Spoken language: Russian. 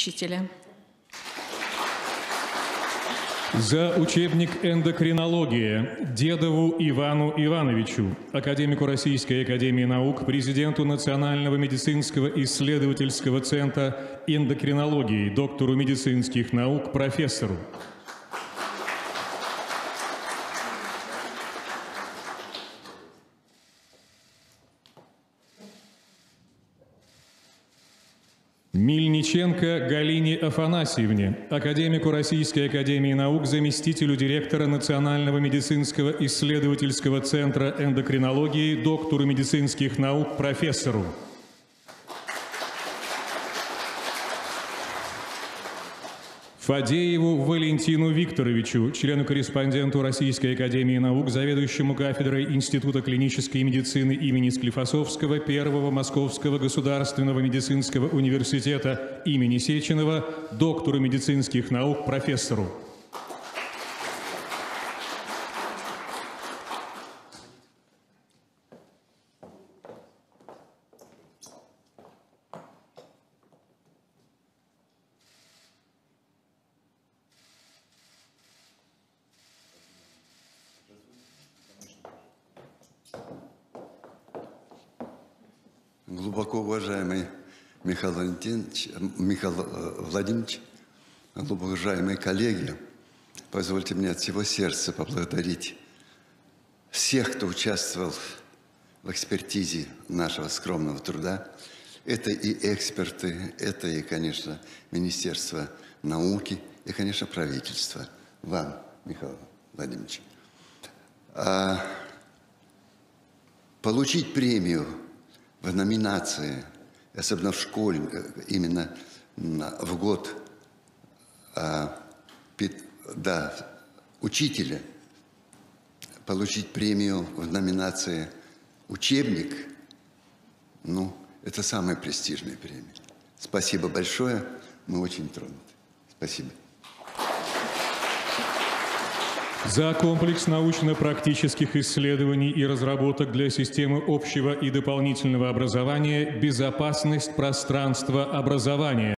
учителя. За учебник «Эндокринология» Дедову Ивану Ивановичу, академику Российской Академии Наук, президенту Национального медицинского исследовательского центра эндокринологии, доктору медицинских наук, профессору. Мильниченко Галине Афанасьевне, академику Российской Академии Наук, заместителю директора Национального медицинского исследовательского центра эндокринологии, доктору медицинских наук, профессору. Фадееву Валентину Викторовичу, члену-корреспонденту Российской Академии Наук, заведующему кафедрой Института клинической медицины имени Склифосовского Первого Московского государственного медицинского университета имени Сеченова, доктору медицинских наук, профессору. Глубоко уважаемый Михаил Валентинович, Михаил э, Владимирович, уважаемые коллеги, позвольте мне от всего сердца поблагодарить всех, кто участвовал в экспертизе нашего скромного труда. Это и эксперты, это и, конечно, Министерство науки, и, конечно, правительство. Вам, Михаил Владимирович. А, получить премию в номинации, особенно в школе, именно в год а, да, учителя, получить премию в номинации «Учебник», ну, это самая престижная премия. Спасибо большое, мы очень тронуты. Спасибо. За комплекс научно-практических исследований и разработок для системы общего и дополнительного образования «Безопасность пространства образования».